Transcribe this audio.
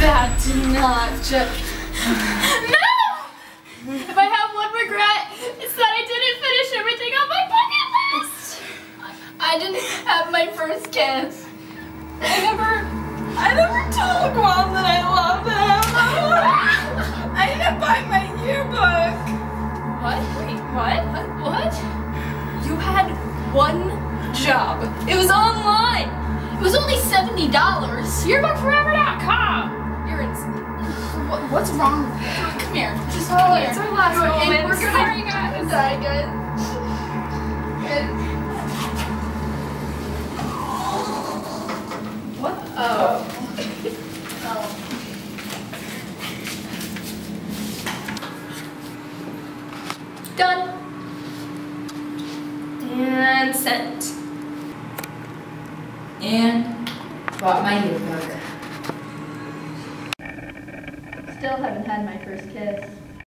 that did not just. No! If I have one regret, it's that I didn't finish everything on my bucket list. I didn't have my first kiss. I never, I never told mom that I love him. I didn't buy my yearbook. What? Wait, what? What? What? You had one job. It was online. It was only seventy dollars. Yearbookforever.com. You're in. What, what's wrong? Come here. Just oh, come here. It's our last and moment. We're gonna Sorry, guys. die. Good. What? Oh. oh. Done. And sent. And bought my yearbook. Still haven't had my first kiss.